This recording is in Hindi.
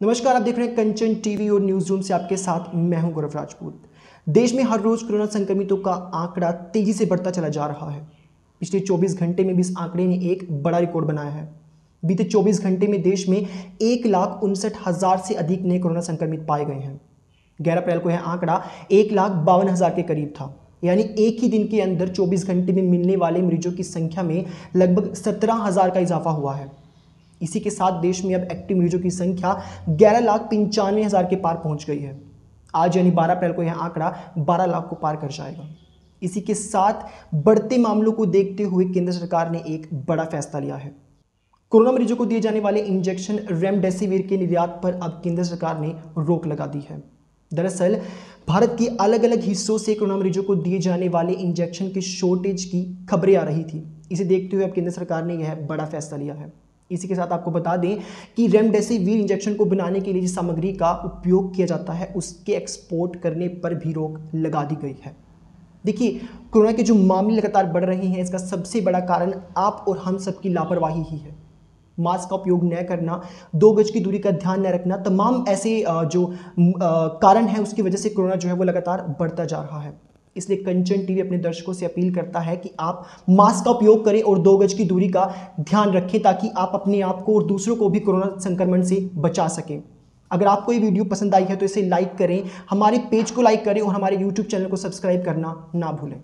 नमस्कार, आप देख रहे हैं कंचन टीवी और न्यूज़ रूम से आपके साथ मैं हूँ गौरव राजपूत। देश में हर रोज कोरोना संक्रमितों का आंकड़ा तेज़ी से बढ़ता चला जा रहा है। पिछले 24 घंटे में भी इस आंकड़े ने एक बड़ा रिकॉर्ड बनाया है। बीते 24 घंटे में देश में एक लाख उनसठ हज़ार से अधिक नए कोरोना संक्रमित पाए गए हैं। ग्यारह अप्रैल को यह आंकड़ा एक लाख बावन हज़ार के करीब था। यानी एक ही दिन के अंदर 24 घंटे में मिलने वाले मरीजों की संख्या में लगभग सत्रह हज़ार का इजाफा हुआ है। इसी के साथ देश में अब एक्टिव मरीजों की संख्या ग्यारह लाख पंचानवे हज़ार के पार पहुँच गई है। आज यानी 12 अप्रैल को यह आंकड़ा 12 लाख को पार कर जाएगा। इसी के साथ बढ़ते मामलों को देखते हुए केंद्र सरकार ने एक बड़ा फैसला लिया है। कोरोना मरीजों को दिए जाने वाले इंजेक्शन रेमडेसिविर के निर्यात पर अब केंद्र सरकार ने रोक लगा दी है। दरअसल, भारत के अलग अलग हिस्सों से कोरोना मरीजों को दिए जाने वाले इंजेक्शन के शॉर्टेज की खबरें आ रही थी। इसे देखते हुए अब केंद्र सरकार ने यह बड़ा फैसला लिया है। इसी के साथ आपको बता दें कि रेमडेसिविर इंजेक्शन को बनाने के लिए जिस सामग्री का उपयोग किया जाता है, उसके एक्सपोर्ट करने पर भी रोक लगा दी गई है। देखिए, कोरोना के जो मामले लगातार बढ़ रहे हैं, इसका सबसे बड़ा कारण आप और हम सबकी लापरवाही ही है। मास्क का उपयोग न करना, दो गज की दूरी का ध्यान न रखना, तमाम ऐसे जो कारण है, उसकी वजह से कोरोना जो है वो लगातार बढ़ता जा रहा है। इसलिए कंचन टीवी अपने दर्शकों से अपील करता है कि आप मास्क का उपयोग करें और दो गज की दूरी का ध्यान रखें ताकि आप अपने आप को और दूसरों को भी कोरोना संक्रमण से बचा सकें। अगर आपको ये वीडियो पसंद आई है तो इसे लाइक करें, हमारे पेज को लाइक करें और हमारे यूट्यूब चैनल को सब्सक्राइब करना ना भूलें।